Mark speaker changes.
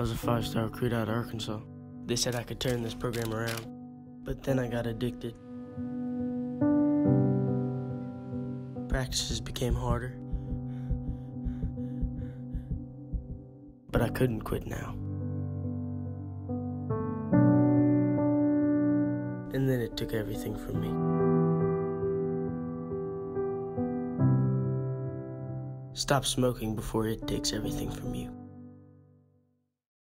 Speaker 1: I was a five star recruit out of Arkansas. They said I could turn this program around, but then I got addicted. Practices became harder, but I couldn't quit now. And then it took everything from me. Stop smoking before it takes everything from you.